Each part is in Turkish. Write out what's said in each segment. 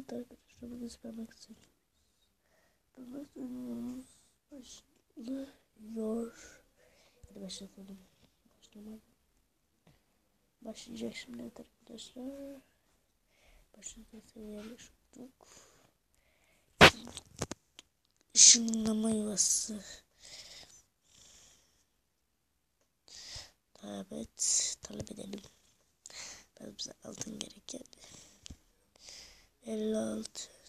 Evet arkadaşlar bugün süpermek istiyoruz. Süpermek istiyoruz. Başlıyor. Hadi başlatalım. Başlamadı. Başlayacak şimdi evet arkadaşlar. Başladı yerleştirdik. Işınlama yuvası. Evet, talep edelim. Ben bize altın gereken. 56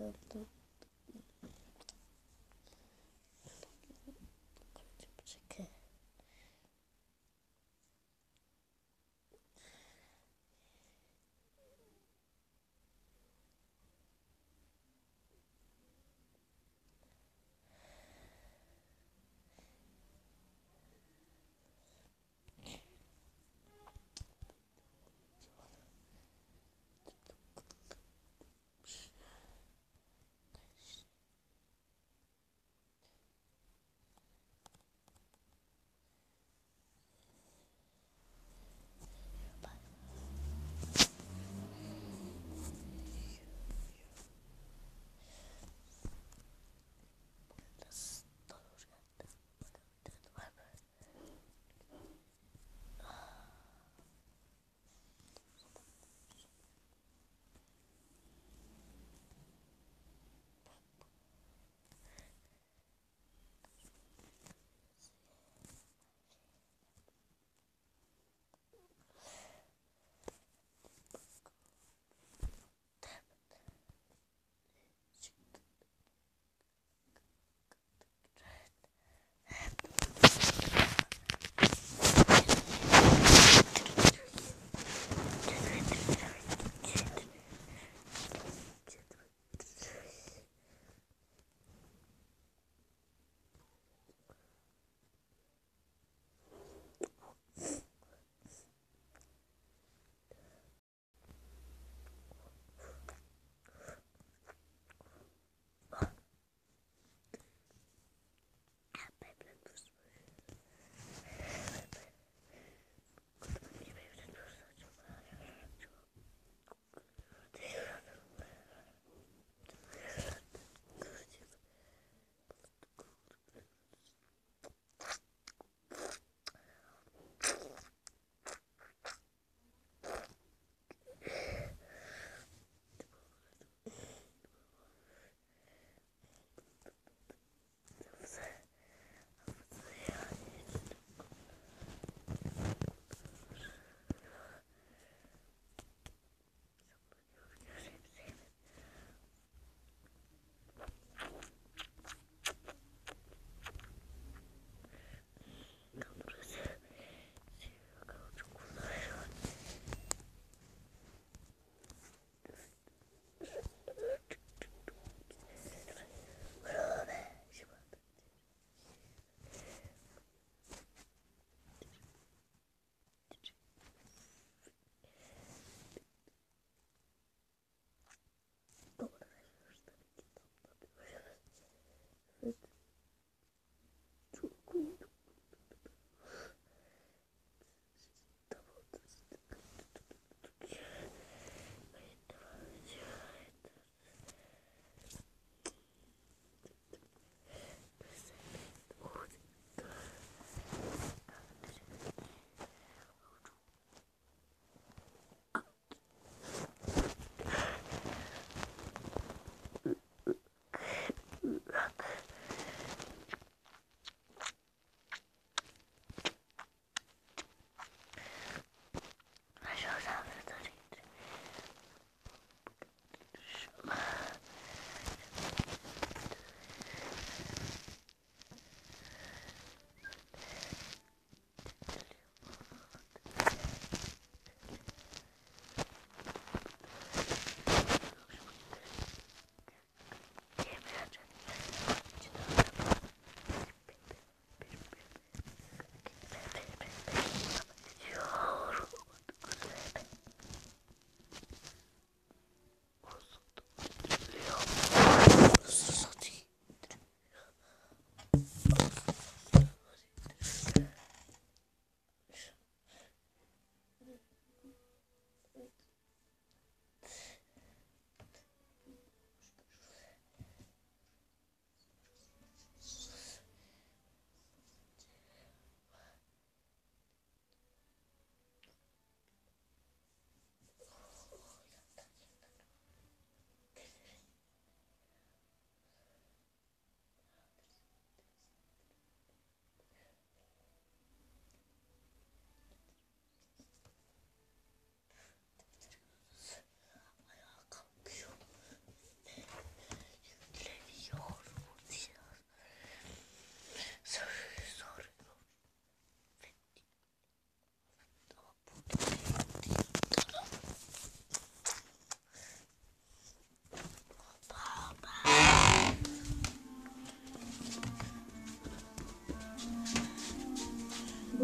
Evet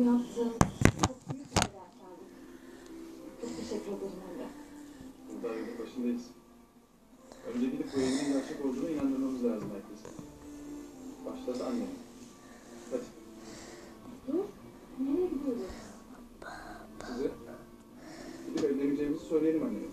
Bu yaptığın çok büyük bir fedakarlık. Çok teşekkür ederim Emre. Daha yolun başındayız. Önce gidip bu evinin gerçek olduğuna inandırmamız lazım herkese. Başta da annene. Hadi Dur. Nereye gidiyoruz? size gidip evleneceğimizi söyleyelim annene.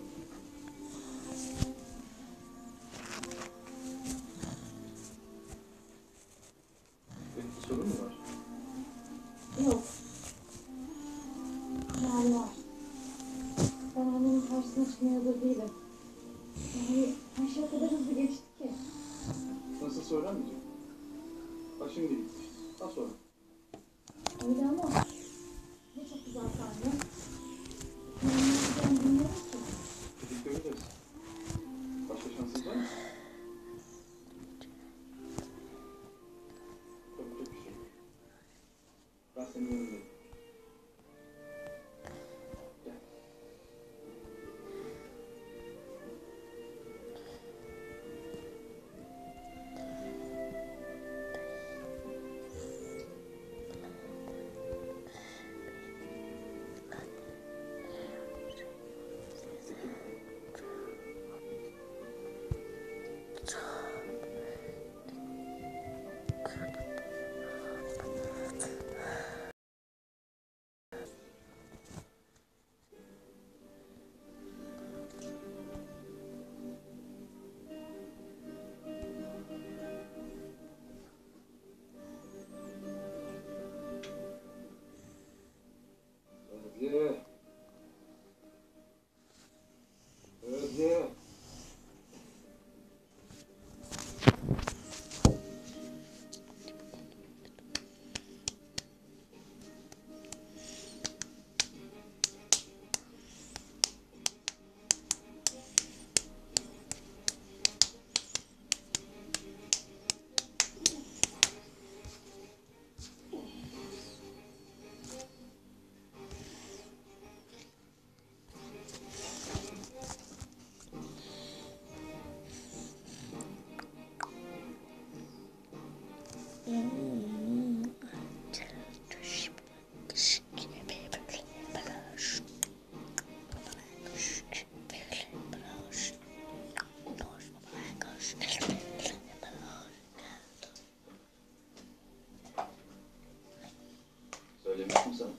Söylemiştim sana.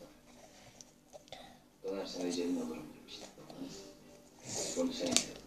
Dönersen ecelin olurum demiştim. Konuşayım dedim.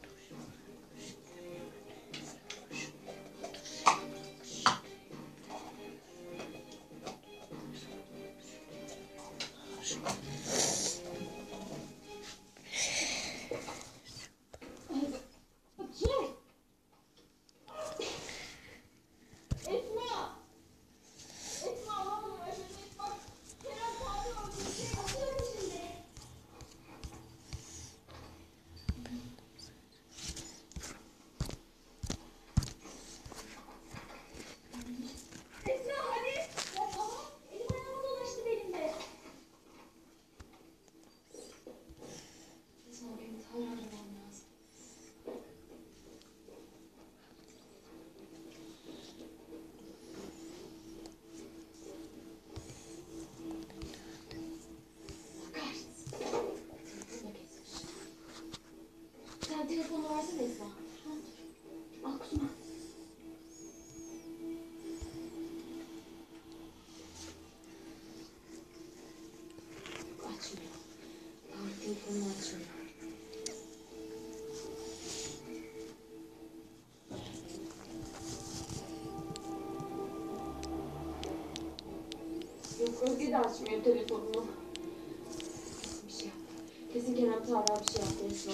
Özge de açmıyor telefonunu. Bir şey yaptı. Kesin Kerem Tarık'a bir şey yaptı Esma.